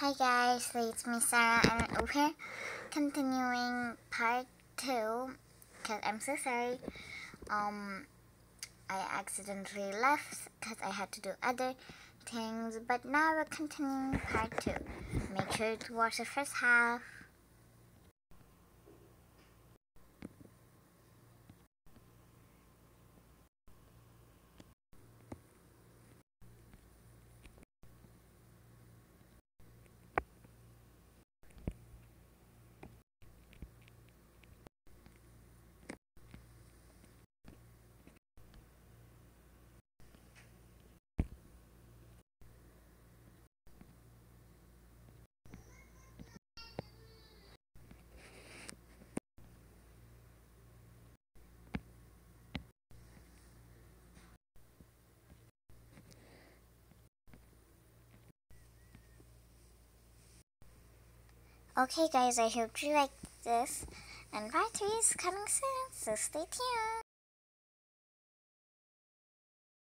Hi guys, it's me Sarah and we're continuing part 2 because I'm so sorry. Um I accidentally left because I had to do other things but now we're continuing part 2 make sure to watch the first half Okay guys, I hope you like this. And part 3 is coming soon, so stay tuned.